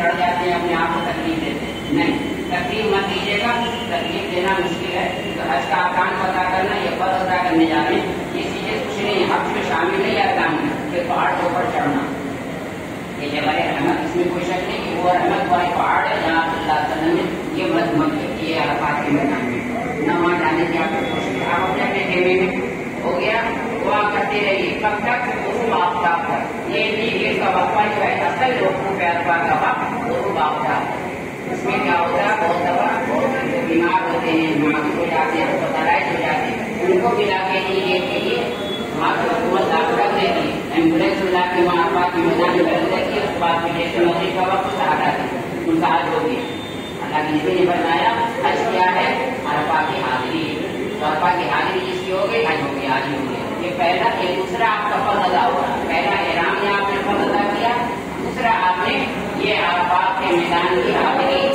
चढ़ जाते हैं, अपने आप को तकलीफ़ देते हैं। नहीं, तकलीफ़ मत दीजिएगा, तकलीफ़ देना मुश्किल है। तो हज का आसान पता करना, ये पद अदा करने जाने ये चीज़ें कुछ नहीं हज में शामिल नहीं काम में? कि पहाड़ के ऊपर चढ़ना। ये जबल रहमत इसमें कोई शक नहीं कि वो रहमत वाले पहाड़ है, जहाँ अल्लाह ने ये मत मत ये अरफात के मैदान में। न वहाँ जाने की आपको कोशिश आप अपने अपने खेमे में हो गया, दुआ करते रहिए। कब तक गुरु आफ्ताब तक ये ये का वक्फा जो है, असल लोगों पे अरफा का वक्त गुरु आफ्ताब इसमें क्या होता है बहुत दफ़ा जो बीमार होते हैं मासूम हो जाते हैं अस्पतालाइज हो जाते हैं उनको मिला के लिए के लिए वहाँ हुकूमत लागू कर देगी एंबुलेंस मिला के वहाँ आपा की मैदान में बैठ देती है उसके बाद विदेश नौकरी का वक्त सहारा दी उनका हज हो गया अल्लाह की नबी ने बताया हज क्या है अरफा की हाजिरी तो अरफा की हाजिरी जिसकी हो गई। हज हो गया हाजिरी हो गया ये पहला, ये दूसरा आपका फल अदा हुआ पहला इराम ने आपने फल अदा किया दूसरा आपने ये अरफा के मैदान की हाजिरी